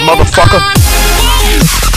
motherfucker.